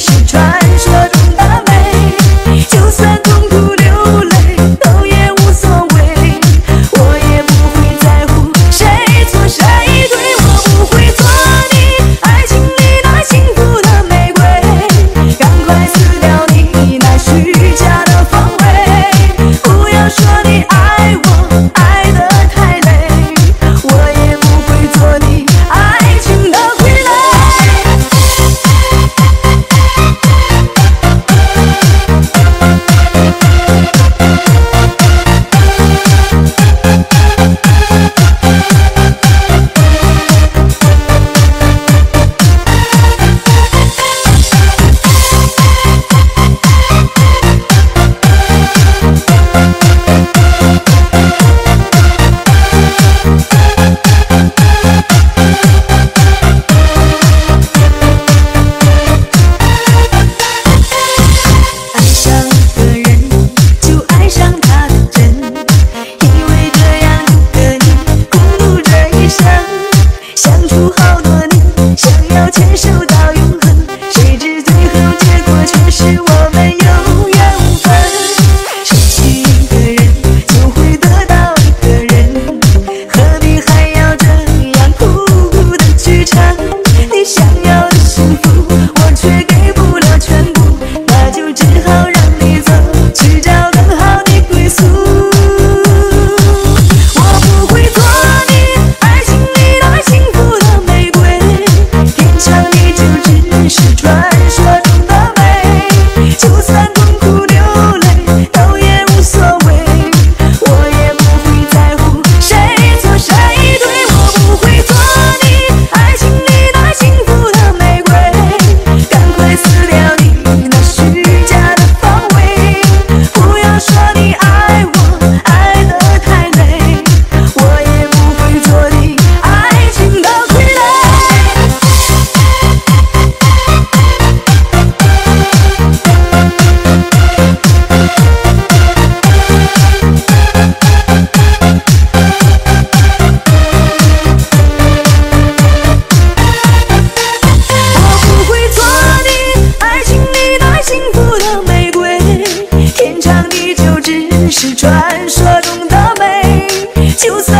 是传是我是传说中的美就算